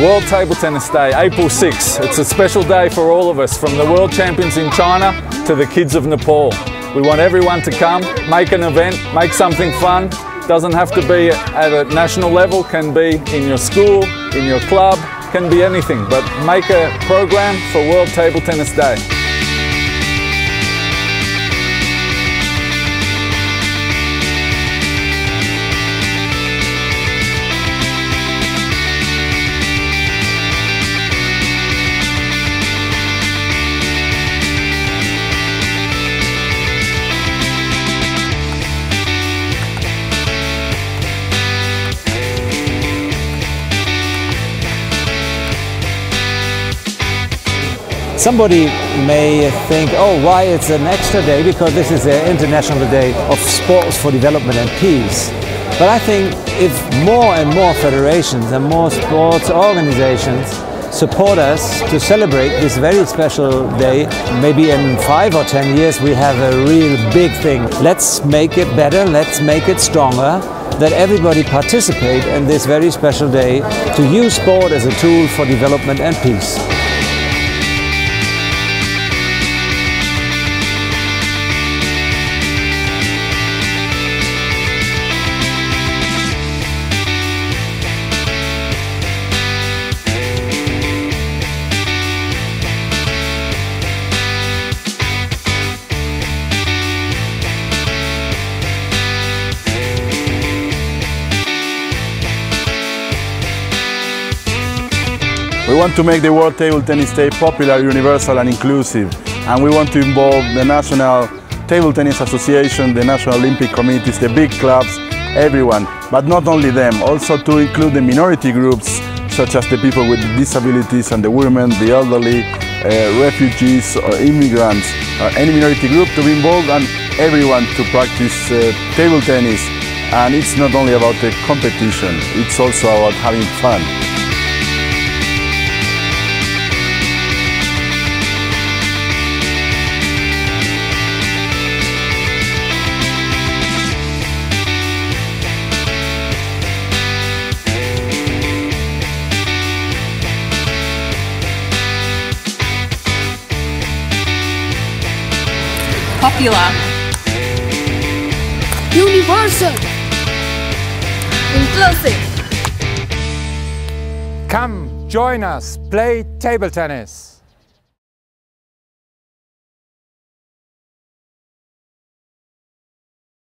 World Table Tennis Day, April 6. It's a special day for all of us, from the world champions in China to the kids of Nepal. We want everyone to come, make an event, make something fun. Doesn't have to be at a national level, can be in your school, in your club, can be anything, but make a program for World Table Tennis Day. Somebody may think, oh, why it's an extra day? Because this is the International Day of Sports for Development and Peace. But I think if more and more federations and more sports organizations support us to celebrate this very special day, maybe in five or ten years we have a real big thing. Let's make it better, let's make it stronger, that everybody participate in this very special day to use sport as a tool for development and peace. We want to make the World Table Tennis Day popular, universal and inclusive. And we want to involve the National Table Tennis Association, the National Olympic Committees, the big clubs, everyone. But not only them, also to include the minority groups, such as the people with disabilities and the women, the elderly, uh, refugees or immigrants, uh, any minority group to be involved and everyone to practice uh, table tennis. And it's not only about the competition, it's also about having fun. Popular. Universal. Inclusive. Come, join us, play table tennis.